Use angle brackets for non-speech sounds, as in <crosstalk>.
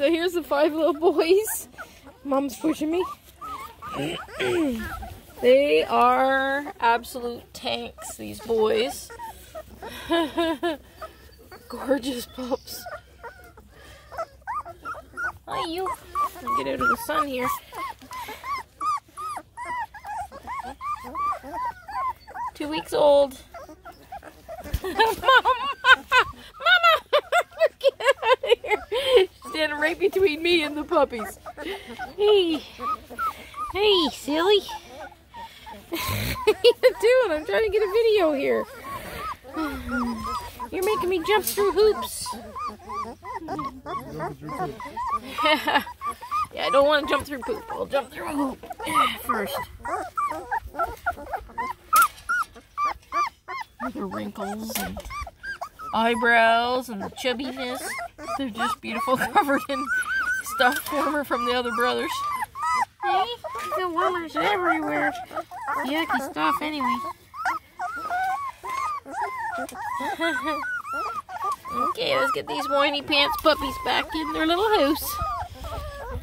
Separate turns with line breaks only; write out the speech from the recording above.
So here's the five little boys. Mom's pushing me. <clears throat> they are absolute tanks, these boys. <laughs> Gorgeous pups. Hi, you. Get out of the sun here. Two weeks old. <laughs> Mama! Mama! Get out of here! She's standing right between me and the puppies. Hey. Hey, silly. what are you doing? I'm trying to get a video here. You're making me jump through hoops. <laughs> yeah, I don't want to jump through poop. I'll jump through a hoop <sighs> first. The wrinkles and eyebrows and the chubbiness. They're just beautiful, <laughs> covered in stuff warmer from the other brothers. Hey, the warmers everywhere. Yucky stuff anyway. <laughs> okay, let's get these whiny pants puppies back in their little house.